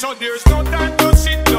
So there's no time to sit